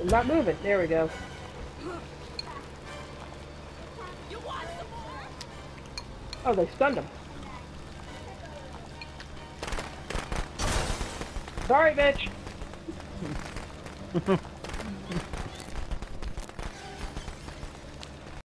I'm not moving. There we go. Oh, they stunned him. Sorry, bitch.